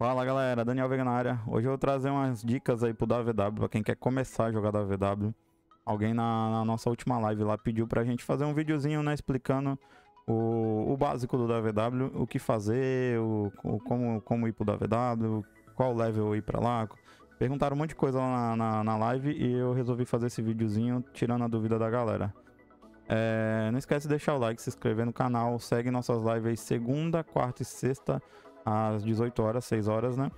Fala galera, Daniel Vega na área. Hoje eu vou trazer umas dicas aí pro WW, pra quem quer começar a jogar WW. Alguém na, na, nossa última live lá pediu pra gente fazer um videozinho, né, explicando o, o básico do WW, o que fazer, o, o, como, como ir pro WW, qual level ir pra lá. Perguntaram um monte de coisa lá na, na, na live e eu resolvi fazer esse videozinho tirando a dúvida da galera. É, não esquece de deixar o like, se inscrever no canal, segue nossas lives aí segunda, quarta e sexta às 18 horas, 6 horas, né?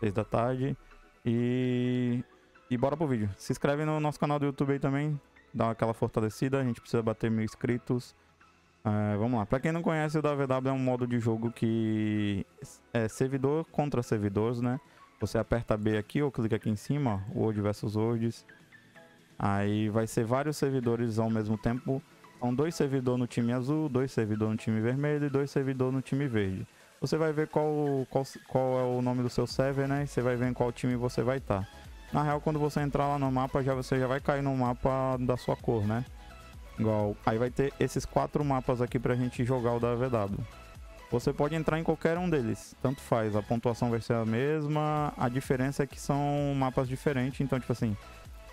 6 da tarde. E. E bora pro vídeo. Se inscreve no nosso canal do YouTube aí também. Dá aquela fortalecida. A gente precisa bater mil inscritos. É, vamos lá. Pra quem não conhece, o WW é um modo de jogo que é servidor contra servidores, né? Você aperta B aqui ou clica aqui em cima, ó, World versus Worlds. Aí vai ser vários servidores ao mesmo tempo. São dois servidores no time azul, dois servidores no time vermelho e dois servidores no time verde você vai ver qual, qual, qual é o nome do seu server, né? E você vai ver em qual time você vai estar. Tá. Na real, quando você entrar lá no mapa, já você já vai cair no mapa da sua cor, né? Igual, aí vai ter esses quatro mapas aqui pra gente jogar o da VW. Você pode entrar em qualquer um deles, tanto faz, a pontuação vai ser a mesma, a diferença é que são mapas diferentes, então tipo assim,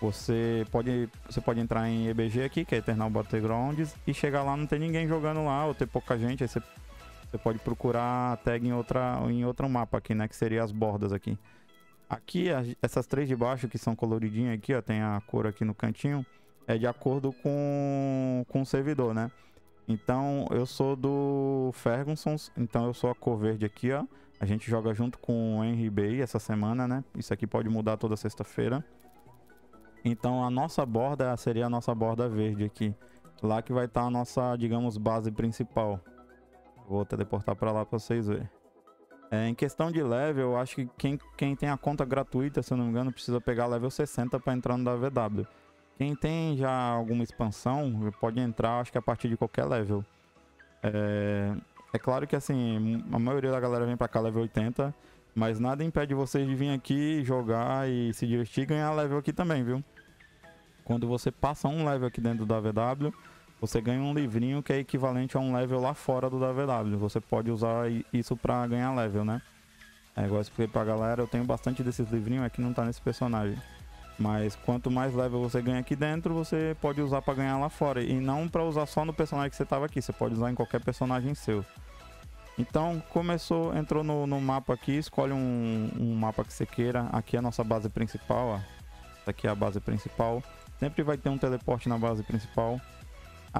você pode, você pode entrar em EBG aqui, que é Eternal Battlegrounds, e chegar lá não tem ninguém jogando lá, ou ter pouca gente, aí você você pode procurar a tag em, outra, em outro mapa aqui, né? Que seria as bordas aqui. Aqui, essas três de baixo que são coloridinhas aqui, ó. Tem a cor aqui no cantinho. É de acordo com, com o servidor, né? Então, eu sou do Ferguson. Então, eu sou a cor verde aqui, ó. A gente joga junto com o Henry Bay essa semana, né? Isso aqui pode mudar toda sexta-feira. Então, a nossa borda seria a nossa borda verde aqui. Lá que vai estar tá a nossa, digamos, base principal. Vou teleportar para lá para vocês verem. É, em questão de level, eu acho que quem, quem tem a conta gratuita, se eu não me engano, precisa pegar level 60 para entrar no WW. Quem tem já alguma expansão, pode entrar, acho que a partir de qualquer level. É, é claro que assim, a maioria da galera vem para cá level 80, mas nada impede vocês de vir aqui jogar e se divertir e ganhar level aqui também, viu? Quando você passa um level aqui dentro do WW, você ganha um livrinho que é equivalente a um level lá fora do WW. Você pode usar isso pra ganhar level, né? É, igual eu expliquei pra galera, eu tenho bastante desses livrinhos, aqui não tá nesse personagem. Mas quanto mais level você ganha aqui dentro, você pode usar para ganhar lá fora. E não para usar só no personagem que você tava aqui, você pode usar em qualquer personagem seu. Então, começou, entrou no, no mapa aqui, escolhe um, um, mapa que você queira. Aqui é a nossa base principal, ó. Essa aqui é a base principal. Sempre vai ter um teleporte na base principal.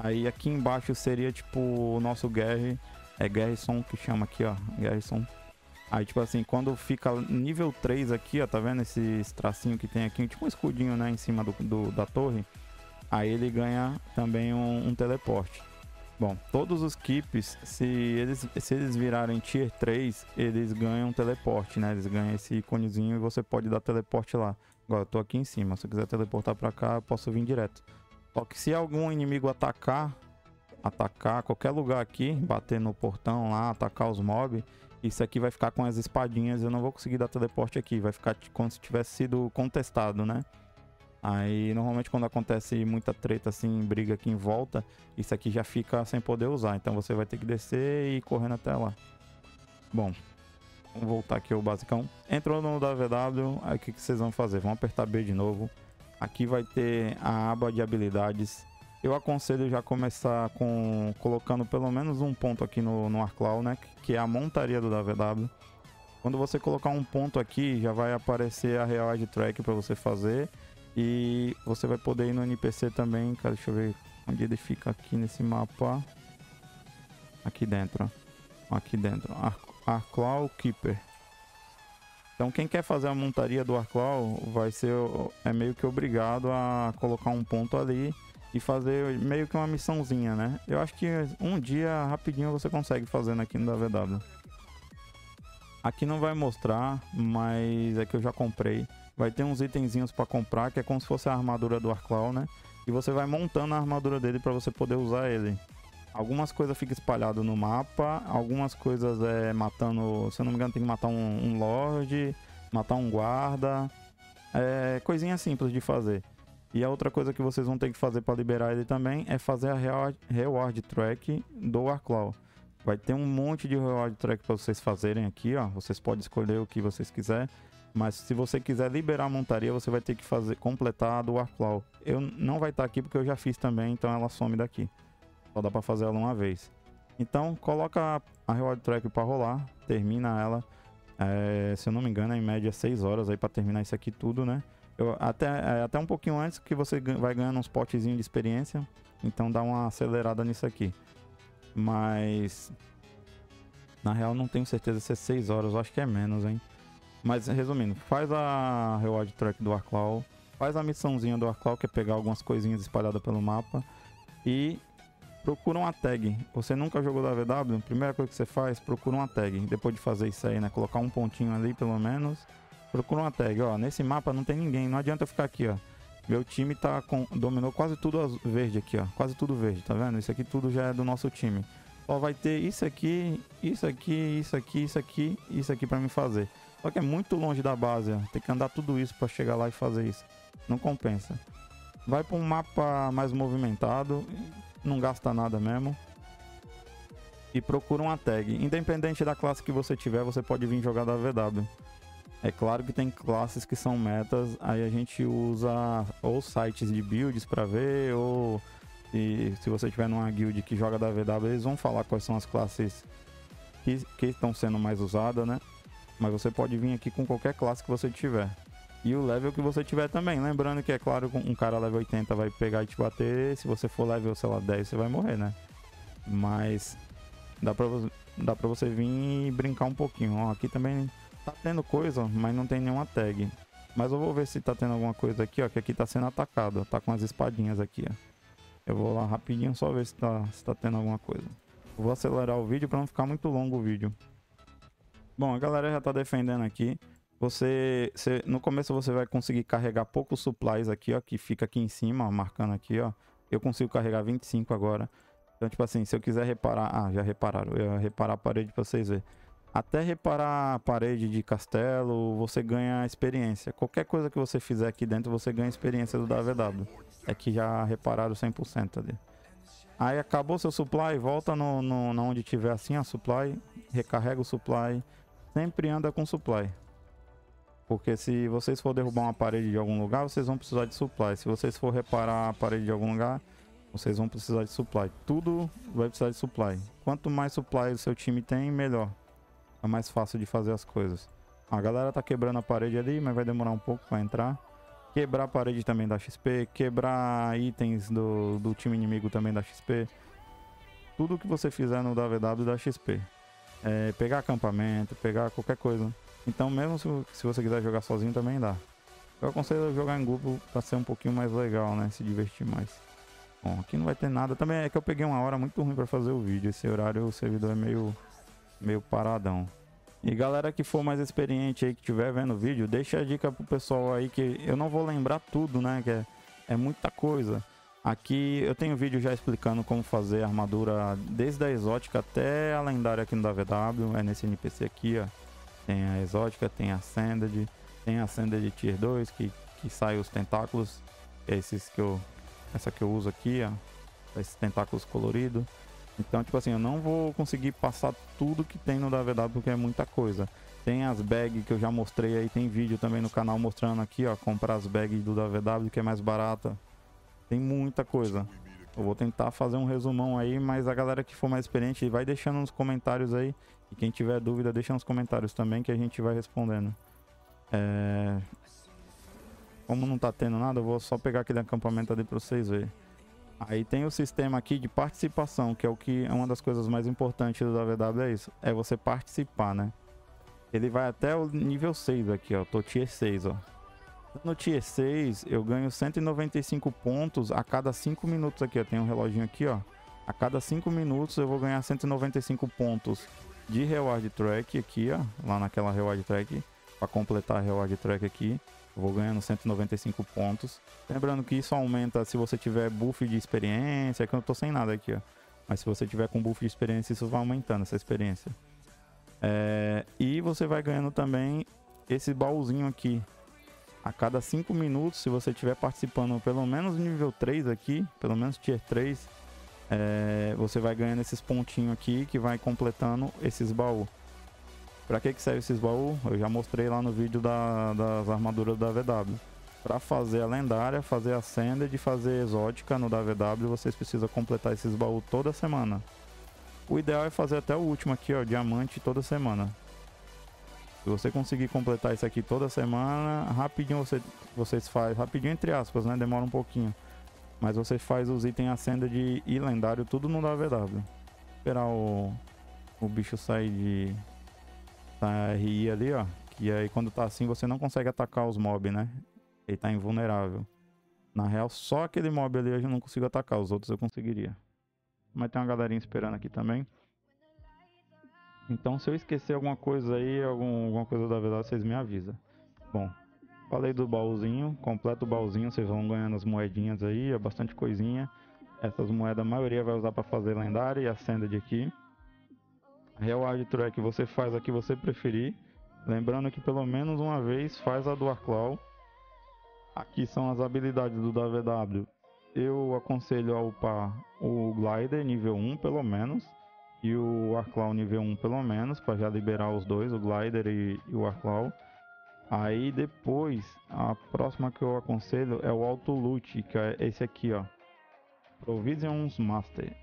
Aí aqui embaixo seria tipo o nosso Gary, é Garrison que chama aqui, ó, Garrison. Aí tipo assim, quando fica nível 3 aqui, ó, tá vendo esse tracinho que tem aqui, tipo um escudinho, né, em cima do, do da torre. Aí ele ganha também um, um, teleporte. Bom, todos os keeps, se eles, se eles virarem tier 3, eles ganham teleporte, né? Eles ganham esse iconezinho e você pode dar teleporte lá. Agora eu tô aqui em cima, se eu quiser teleportar pra cá, eu posso vir direto. Só que se algum inimigo atacar, atacar qualquer lugar aqui, bater no portão lá, atacar os mobs, isso aqui vai ficar com as espadinhas, eu não vou conseguir dar teleporte aqui, vai ficar como se tivesse sido contestado, né? Aí, normalmente quando acontece muita treta assim, briga aqui em volta, isso aqui já fica sem poder usar, então você vai ter que descer e ir correndo até lá. Bom, vamos voltar aqui ao basicão. Entrou no WW, aí o que, que vocês vão fazer? Vão apertar B de novo Aqui vai ter a aba de habilidades. Eu aconselho já começar com colocando pelo menos um ponto aqui no, no Arclaw, né? Que é a montaria do WW. Quando você colocar um ponto aqui, já vai aparecer a Real Ed Track para você fazer. E você vai poder ir no NPC também. Cara, deixa eu ver onde ele fica aqui nesse mapa. Aqui dentro. Aqui dentro. Ar Arclaw Keeper. Então quem quer fazer a montaria do Arclaw vai ser é meio que obrigado a colocar um ponto ali e fazer meio que uma missãozinha, né? Eu acho que um dia rapidinho você consegue fazendo aqui no WW. Aqui não vai mostrar, mas é que eu já comprei. Vai ter uns itenzinhos para comprar, que é como se fosse a armadura do Arclaw, né? E você vai montando a armadura dele para você poder usar ele. Algumas coisas ficam espalhadas no mapa, algumas coisas é matando, se eu não me engano, tem que matar um, um lord, matar um guarda. É coisinha simples de fazer. E a outra coisa que vocês vão ter que fazer para liberar ele também é fazer a reward track do Warclaw. Vai ter um monte de reward track para vocês fazerem aqui, ó. Vocês podem escolher o que vocês quiserem. Mas se você quiser liberar a montaria, você vai ter que fazer completar a do Warclaw. Eu não vai estar tá aqui porque eu já fiz também, então ela some daqui. Só dá para fazer ela uma vez. Então coloca a reward track para rolar, termina ela. É, se eu não me engano, é em média 6 horas aí para terminar isso aqui tudo, né? Eu, até, é, até um pouquinho antes que você vai ganhando uns potezinhos de experiência. Então dá uma acelerada nisso aqui. Mas na real não tenho certeza se é 6 horas, eu acho que é menos, hein? Mas resumindo, faz a reward track do Arclaw, faz a missãozinha do Arclaw, que é pegar algumas coisinhas espalhadas pelo mapa e procura uma tag. Você nunca jogou da VW? Primeira coisa que você faz, procura uma tag. Depois de fazer isso aí, né? Colocar um pontinho ali pelo menos. Procura uma tag, ó. Nesse mapa não tem ninguém, não adianta ficar aqui, ó. Meu time tá com, dominou quase tudo verde aqui, ó. Quase tudo verde, tá vendo? Isso aqui tudo já é do nosso time. Só vai ter isso aqui, isso aqui, isso aqui, isso aqui, isso aqui para me fazer. Só que é muito longe da base, ó. Tem que andar tudo isso para chegar lá e fazer isso. Não compensa. Vai para um mapa mais movimentado não gasta nada mesmo. E procura uma tag. Independente da classe que você tiver, você pode vir jogar da VW. É claro que tem classes que são metas, aí a gente usa ou sites de builds para ver, ou e, se você tiver numa guild que joga da VW, eles vão falar quais são as classes que, que estão sendo mais usadas, né? Mas você pode vir aqui com qualquer classe que você tiver e o level que você tiver também. Lembrando que, é claro, um cara level 80 vai pegar e te bater. Se você for level, sei lá, 10, você vai morrer, né? Mas dá pra, dá pra você vir e brincar um pouquinho. Ó, aqui também tá tendo coisa, mas não tem nenhuma tag. Mas eu vou ver se tá tendo alguma coisa aqui, ó. Que aqui tá sendo atacado. Tá com as espadinhas aqui, ó. Eu vou lá rapidinho só ver se tá, se tá tendo alguma coisa. Vou acelerar o vídeo para não ficar muito longo o vídeo. Bom, a galera já tá defendendo aqui. Você, você, no começo você vai conseguir carregar poucos supplies aqui, ó, que fica aqui em cima, ó, marcando aqui, ó. Eu consigo carregar 25 agora. Então, tipo assim, se eu quiser reparar, ah, já repararam, eu ia reparar a parede para vocês verem. Até reparar a parede de castelo, você ganha experiência. Qualquer coisa que você fizer aqui dentro, você ganha experiência do WW. É que já repararam 100% ali. Aí acabou seu supply, volta no, no onde tiver assim a supply, recarrega o supply. Sempre anda com supply. Porque se vocês for derrubar uma parede de algum lugar, vocês vão precisar de supply. Se vocês for reparar a parede de algum lugar, vocês vão precisar de supply. Tudo vai precisar de supply. Quanto mais supply o seu time tem, melhor. É mais fácil de fazer as coisas. A galera tá quebrando a parede ali, mas vai demorar um pouco para entrar. Quebrar a parede também da XP. Quebrar itens do, do time inimigo também da XP. Tudo que você fizer no WW da XP. É, pegar acampamento, pegar qualquer coisa. Então mesmo se, se você quiser jogar sozinho também dá. Eu aconselho jogar em grupo para ser um pouquinho mais legal, né? Se divertir mais. Bom, aqui não vai ter nada. Também é que eu peguei uma hora muito ruim para fazer o vídeo. Esse horário o servidor é meio, meio paradão. E galera que for mais experiente aí, que estiver vendo o vídeo, deixa a dica pro pessoal aí que eu não vou lembrar tudo, né? Que é, é muita coisa. Aqui eu tenho vídeo já explicando como fazer armadura desde a exótica até a lendária aqui no WW. É nesse NPC aqui, ó. Tem a exótica, tem a Sanded, tem a Sanded Tier 2 que, que sai os tentáculos. Esses que eu. Essa que eu uso aqui, ó. Esses tentáculos coloridos. Então, tipo assim, eu não vou conseguir passar tudo que tem no WW porque é muita coisa. Tem as bags que eu já mostrei aí, tem vídeo também no canal mostrando aqui, ó, comprar as bags do WW que é mais barata. Tem muita coisa. Eu vou tentar fazer um resumão aí, mas a galera que for mais experiente vai deixando nos comentários aí e quem tiver dúvida, deixa nos comentários também que a gente vai respondendo. É... Como não tá tendo nada, eu vou só pegar aquele acampamento ali para vocês verem. Aí tem o sistema aqui de participação, que é o que é uma das coisas mais importantes do AVW, é isso. É você participar, né? Ele vai até o nível 6 aqui, ó. Tô tier 6, ó. No tier 6, eu ganho 195 pontos a cada 5 minutos aqui, ó. Tem um reloginho aqui, ó. A cada 5 minutos eu vou ganhar 195 pontos de reward track aqui, ó, lá naquela reward track, para completar a reward track aqui, vou ganhando 195 pontos. Lembrando que isso aumenta se você tiver buff de experiência, que eu tô sem nada aqui, ó. Mas se você tiver com buff de experiência, isso vai aumentando essa experiência. É, e você vai ganhando também esse baúzinho aqui. A cada 5 minutos, se você estiver participando pelo menos nível 3 aqui, pelo menos tier 3, é, você vai ganhando esses pontinhos aqui que vai completando esses baús. Pra que, que serve esses baús? Eu já mostrei lá no vídeo da, das armaduras da VW. Pra fazer a lendária, fazer a senda de fazer exótica no da VW, vocês precisam completar esses baús toda semana. O ideal é fazer até o último aqui, ó, diamante toda semana. Se você conseguir completar isso aqui toda semana, rapidinho você, vocês faz, rapidinho entre aspas, né? Demora um pouquinho. Mas você faz os itens acenda de e lendário tudo no WW. Esperar o, o bicho sair de da RI ali, ó. Que aí quando tá assim você não consegue atacar os mobs, né? Ele tá invulnerável. Na real, só aquele mob ali eu não consigo atacar, os outros eu conseguiria. Mas tem uma galerinha esperando aqui também. Então se eu esquecer alguma coisa aí, algum, alguma coisa da verdade, vocês me avisam. Bom, falei do baúzinho, completa o baúzinho, vocês vão ganhando as moedinhas aí, é bastante coisinha. Essas moedas a maioria vai usar para fazer lendária e acenda de aqui. Reward Track você faz a que você preferir. Lembrando que pelo menos uma vez faz a do Arclaw. Aqui são as habilidades do WW. Eu aconselho a upar o Glider nível 1 pelo menos e o Arclaw nível 1 pelo menos, para já liberar os dois, o Glider e, e o Arclaw. Aí depois, a próxima que eu aconselho é o Auto Loot, que é esse aqui, ó. Provisions Master.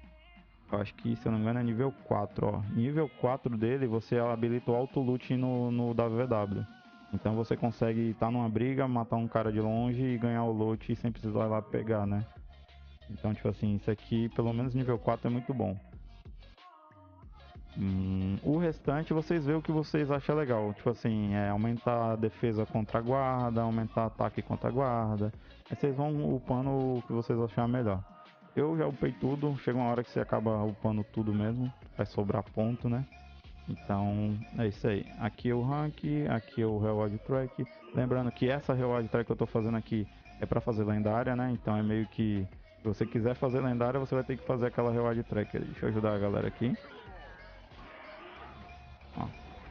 Eu acho que, se eu não me engano, é nível 4, ó. Nível 4 dele, você habilita o Auto Loot no, no WW. Então você consegue estar tá numa briga, matar um cara de longe e ganhar o loot sem precisar ir lá pegar, né? Então, tipo assim, isso aqui, pelo menos nível 4 é muito bom. Hum, o restante vocês veem o que vocês acham legal. Tipo assim, é aumentar a defesa contra a guarda, aumentar ataque contra a guarda. Aí vocês vão upando o que vocês acharem melhor. Eu já upei tudo, chega uma hora que você acaba upando tudo mesmo, vai sobrar ponto, né? Então é isso aí. Aqui é o rank, aqui é o reward track. Lembrando que essa reward track que eu tô fazendo aqui é para fazer lendária, né? Então é meio que se você quiser fazer lendária, você vai ter que fazer aquela reward track. Deixa eu ajudar a galera aqui.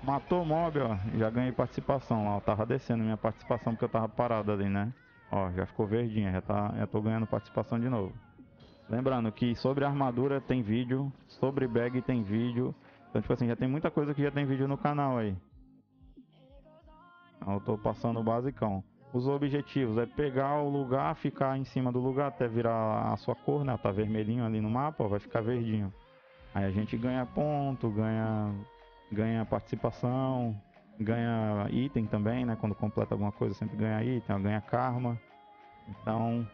Matou o mob, ó. Já ganhei participação lá. Eu tava descendo minha participação porque eu tava parado ali, né? Ó, já ficou verdinha. Já, tá, já tô ganhando participação de novo. Lembrando que sobre armadura tem vídeo. Sobre bag tem vídeo. Então, tipo assim, já tem muita coisa que já tem vídeo no canal aí. Eu tô passando o basicão. Os objetivos é pegar o lugar, ficar em cima do lugar até virar a sua cor, né? Tá vermelhinho ali no mapa, ó, vai ficar verdinho. Aí a gente ganha ponto, ganha ganha participação, ganha item também, né? Quando completa alguma coisa sempre ganha item, ganha karma. Então,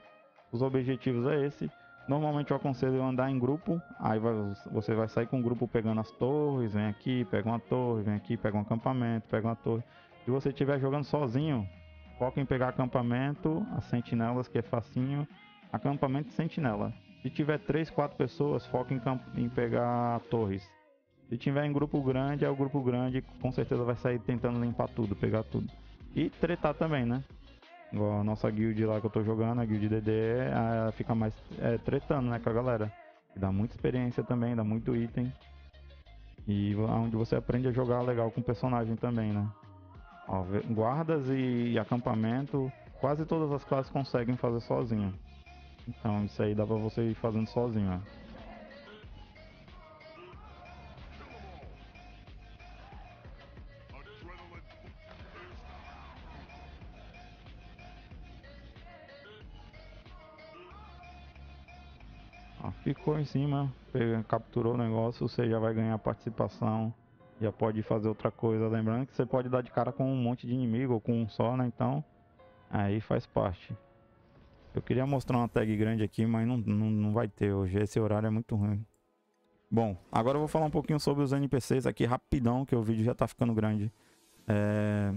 os objetivos é esse. Normalmente eu aconselho andar em grupo, aí vai, você vai sair com o grupo pegando as torres, vem aqui, pega uma torre, vem aqui, pega um acampamento, pega uma torre. Se você estiver jogando sozinho, foca em pegar acampamento, as sentinelas que é facinho, acampamento e sentinela. Se tiver 3, 4 pessoas, foca em, em pegar torres. Se tiver em grupo grande, é o grupo grande, com certeza vai sair tentando limpar tudo, pegar tudo. E tretar também, né? Igual a nossa guild lá que eu tô jogando, a guild DD, é, fica mais é, tretando, né, com a galera. dá muita experiência também, dá muito item. E onde você aprende a jogar legal com o personagem também, né? Ó, guardas e acampamento, quase todas as classes conseguem fazer sozinho. Então isso aí dá pra você ir fazendo sozinho, ó. Ficou em cima, capturou o negócio, você já vai ganhar participação, já pode fazer outra coisa. Lembrando que você pode dar de cara com um monte de inimigo ou com um só, né? Então, aí faz parte. Eu queria mostrar uma tag grande aqui, mas não, não, não vai ter hoje. Esse horário é muito ruim. Bom, agora eu vou falar um pouquinho sobre os NPCs aqui rapidão, que o vídeo já tá ficando grande. É...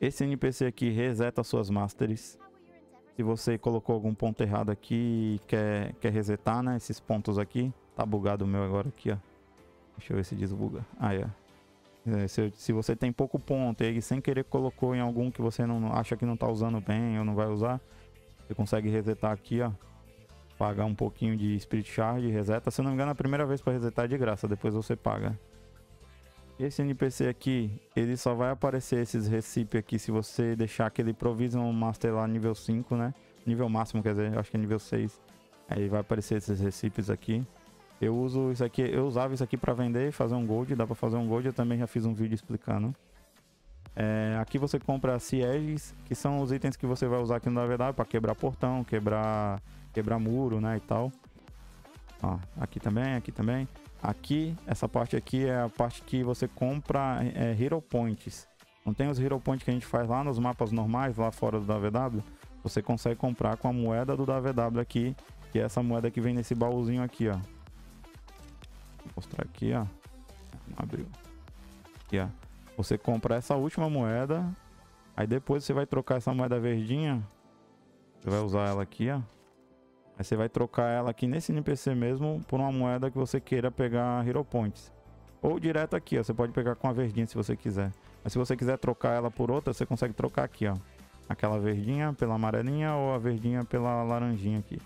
Esse NPC aqui reseta suas Masteries. Se você colocou algum ponto errado aqui e quer, quer resetar, né? Esses pontos aqui. Tá bugado o meu agora aqui, ó. Deixa eu ver se desbuga. Aí, ó. É, se, se, você tem pouco ponto e sem querer colocou em algum que você não acha que não tá usando bem ou não vai usar, você consegue resetar aqui, ó. Pagar um pouquinho de Spirit Shard, reseta. Se não me engano, a primeira vez para resetar é de graça, depois você paga. Esse NPC aqui, ele só vai aparecer esses recipes aqui se você deixar aquele Provision Master lá nível 5, né? Nível máximo, quer dizer, acho que é nível 6. Aí vai aparecer esses recipes aqui. Eu uso isso aqui, eu usava isso aqui para vender e fazer um gold, dá para fazer um gold, eu também já fiz um vídeo explicando. É, aqui você compra cieges, que são os itens que você vai usar aqui no WW para quebrar portão, quebrar, quebrar muro, né, e tal. Ó, aqui também, aqui também. Aqui, essa parte aqui é a parte que você compra é, Hero Points. Não tem os Hero Points que a gente faz lá nos mapas normais, lá fora do WW? Você consegue comprar com a moeda do WW aqui, que é essa moeda que vem nesse baúzinho aqui, ó. Vou mostrar aqui, ó. Não abriu. Aqui, ó. Você compra essa última moeda. Aí depois você vai trocar essa moeda verdinha. Você vai usar ela aqui, ó. Aí você vai trocar ela aqui nesse NPC mesmo por uma moeda que você queira pegar Hero Points. Ou direto aqui, ó. Você pode pegar com a verdinha se você quiser. Mas se você quiser trocar ela por outra, você consegue trocar aqui, ó. Aquela verdinha pela amarelinha ou a verdinha pela laranjinha aqui.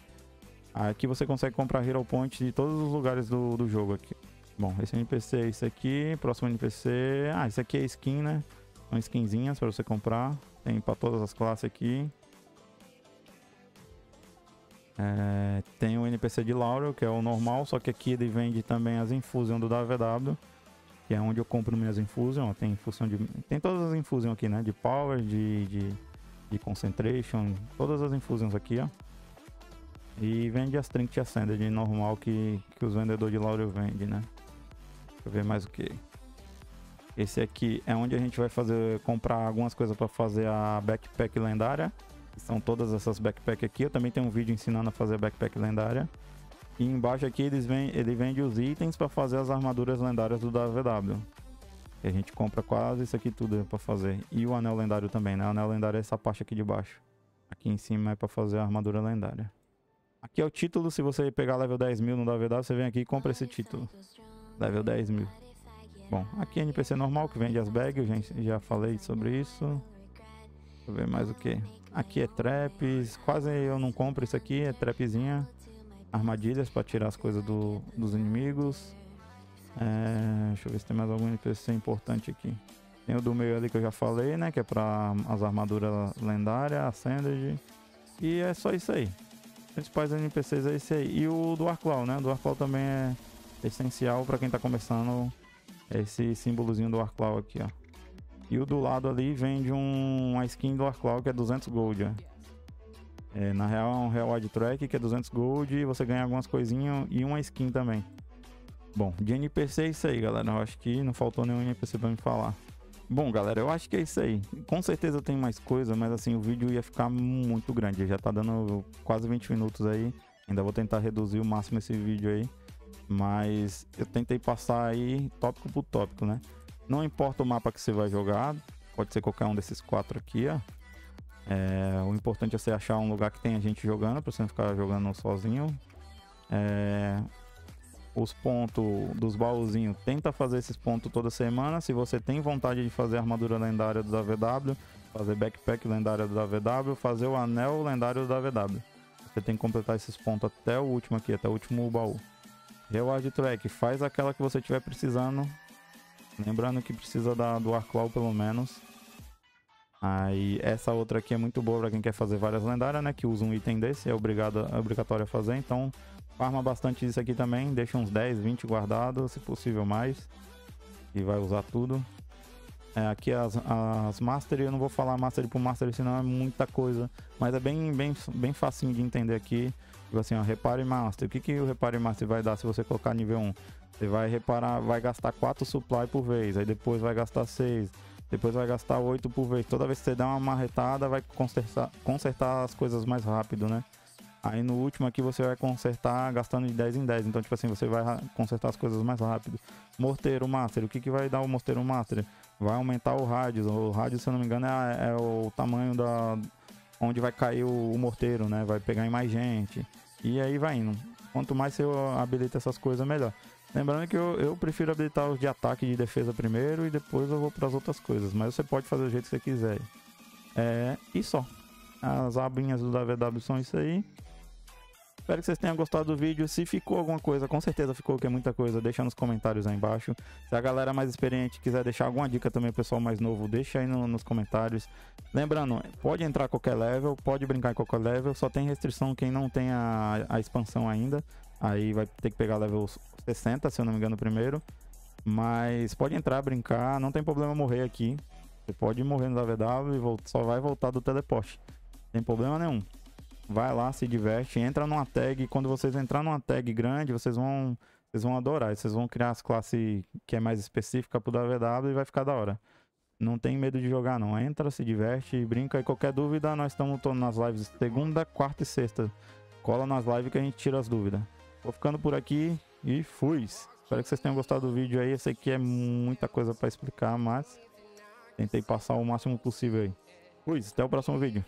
Aqui você consegue comprar Hero Points de todos os lugares do, do jogo aqui. Bom, esse NPC é esse aqui. Próximo NPC... Ah, esse aqui é skin, né? São skinzinhas para você comprar. Tem para todas as classes aqui. É, tem o NPC de Laurel, que é o normal, só que aqui ele vende também as Infusion do WW, que é onde eu compro minhas Infusion. Tem infusão de. Tem todas as Infusion aqui, né? De Power, de, de, de Concentration, todas as Infusions aqui, ó. E vende as Trinket Ascended normal que, que os vendedores de Laurel vendem, né? Deixa eu ver mais o que. Esse aqui é onde a gente vai fazer comprar algumas coisas para fazer a backpack lendária. São todas essas backpack aqui. Eu também tenho um vídeo ensinando a fazer backpack lendária. E embaixo aqui eles vem, ele vende os itens para fazer as armaduras lendárias do WW. E a gente compra quase isso aqui tudo para fazer. E o anel lendário também, né? O anel lendário é essa parte aqui de baixo. Aqui em cima é para fazer a armadura lendária. Aqui é o título, se você pegar level 10 mil no WW, você vem aqui e compra esse título. Level 10 mil. Bom, aqui é NPC normal que vende as bags, já, já falei sobre isso. Deixa eu ver mais o que. Aqui é traps, quase eu não compro isso aqui, é trapzinha. Armadilhas para tirar as coisas do, dos inimigos. É, deixa eu ver se tem mais algum NPC importante aqui. Tem o do meio ali que eu já falei, né? Que é para as armaduras lendárias, Ascended. E é só isso aí. Os principais NPCs é esse aí. E o do Arclaw, né? O do Arclaw também é essencial para quem está começando. Esse símbolozinho do Arclaw aqui, ó. E o do lado ali vende um, uma skin do Arclaw que é 200 gold. É, na real é um reward track que é 200 gold e você ganha algumas coisinhas e uma skin também. Bom, de NPC é isso aí, galera. Eu acho que não faltou nenhum NPC pra me falar. Bom, galera, eu acho que é isso aí. Com certeza tem mais coisa, mas assim, o vídeo ia ficar muito grande. Já tá dando quase 20 minutos aí. Ainda vou tentar reduzir o máximo esse vídeo aí. Mas eu tentei passar aí tópico por tópico, né? Não importa o mapa que você vai jogar, pode ser qualquer um desses quatro aqui, ó. É, o importante é você achar um lugar que tenha gente jogando, para você não ficar jogando sozinho. É, os pontos dos baúzinhos, tenta fazer esses pontos toda semana. Se você tem vontade de fazer armadura lendária do AVW, fazer backpack lendária do AVW, fazer o anel lendário do AVW. Você tem que completar esses pontos até o último aqui, até o último baú. Reward Track, faz aquela que você estiver precisando Lembrando que precisa da, do Arclaw pelo menos. Aí essa outra aqui é muito boa para quem quer fazer várias lendárias, né? Que usa um item desse, é, obrigado, é obrigatório a fazer. Então farma bastante disso aqui também. Deixa uns 10, 20 guardados, se possível mais. E vai usar tudo. É, aqui as, as Mastery, eu não vou falar Mastery por Mastery, senão é muita coisa. Mas é bem, bem, bem facinho de entender aqui. Tipo assim, ó, repare Master. O que, que o repare Master vai dar se você colocar nível 1? Você vai reparar, vai gastar 4 supply por vez, aí depois vai gastar 6, depois vai gastar 8 por vez. Toda vez que você dá uma marretada, vai consertar, consertar as coisas mais rápido, né? Aí no último aqui você vai consertar gastando de 10 em 10. Então, tipo assim, você vai consertar as coisas mais rápido. Morteiro Master, o que, que vai dar o Morteiro Master? Vai aumentar o rádio. O rádio, se eu não me engano, é, é o tamanho da. onde vai cair o, o morteiro, né? Vai pegar em mais gente. E aí vai indo. Quanto mais você habilita essas coisas, melhor. Lembrando que eu, eu prefiro habilitar os de ataque e de defesa primeiro e depois eu vou para as outras coisas. Mas você pode fazer do jeito que você quiser. É, e só. As abinhas do WW são isso aí. Espero que vocês tenham gostado do vídeo. Se ficou alguma coisa, com certeza ficou, que é muita coisa, deixa nos comentários aí embaixo. Se a galera mais experiente quiser deixar alguma dica também, o pessoal mais novo, deixa aí no, nos comentários. Lembrando, pode entrar qualquer level, pode brincar em qualquer level, só tem restrição quem não tem a, a expansão ainda. Aí vai ter que pegar level 60, se eu não me engano, primeiro. Mas pode entrar, brincar, não tem problema morrer aqui. Você pode morrer no WW e só vai voltar do teleporte. Sem problema nenhum. Vai lá, se diverte, entra numa tag. Quando vocês entrar numa tag grande, vocês vão, vocês vão adorar. Vocês vão criar as classes que é mais específica pro WW e vai ficar da hora. Não tem medo de jogar não. Entra, se diverte, brinca. E qualquer dúvida, nós estamos nas lives segunda, quarta e sexta. Cola nas lives que a gente tira as dúvidas. Vou ficando por aqui e fui. Espero que vocês tenham gostado do vídeo aí. Eu sei que é muita coisa para explicar, mas tentei passar o máximo possível aí. Fui, até o próximo vídeo.